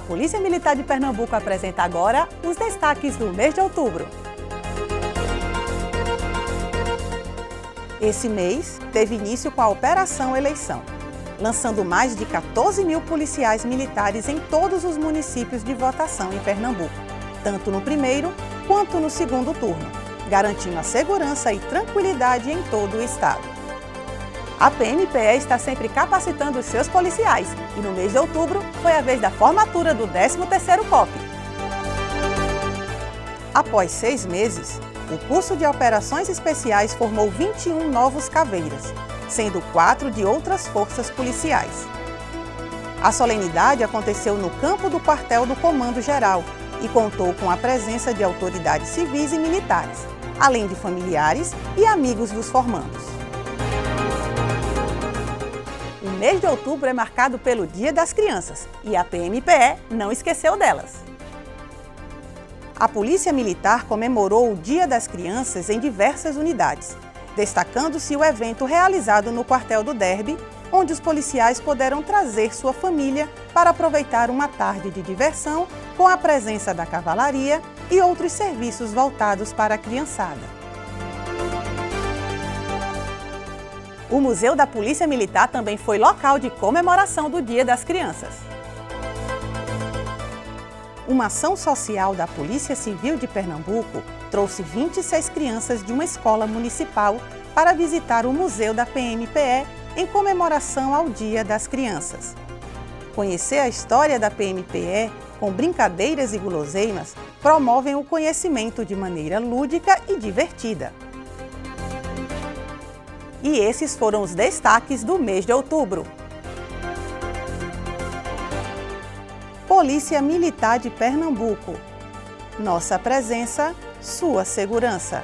Polícia Militar de Pernambuco apresenta agora os destaques do mês de outubro. Esse mês teve início com a Operação Eleição, lançando mais de 14 mil policiais militares em todos os municípios de votação em Pernambuco, tanto no primeiro quanto no segundo turno, garantindo a segurança e tranquilidade em todo o estado. A PMPE está sempre capacitando os seus policiais e no mês de outubro foi a vez da formatura do 13º COP. Após seis meses, o curso de Operações Especiais formou 21 novos caveiras, sendo quatro de outras forças policiais. A solenidade aconteceu no campo do quartel do Comando Geral e contou com a presença de autoridades civis e militares, além de familiares e amigos dos formandos mês de outubro é marcado pelo Dia das Crianças e a PMPE não esqueceu delas. A Polícia Militar comemorou o Dia das Crianças em diversas unidades, destacando-se o evento realizado no quartel do Derby, onde os policiais puderam trazer sua família para aproveitar uma tarde de diversão com a presença da cavalaria e outros serviços voltados para a criançada. O Museu da Polícia Militar também foi local de comemoração do Dia das Crianças. Uma ação social da Polícia Civil de Pernambuco trouxe 26 crianças de uma escola municipal para visitar o Museu da PMPE em comemoração ao Dia das Crianças. Conhecer a história da PMPE com brincadeiras e guloseimas promovem o conhecimento de maneira lúdica e divertida. E esses foram os destaques do mês de outubro. Polícia Militar de Pernambuco. Nossa presença, sua segurança.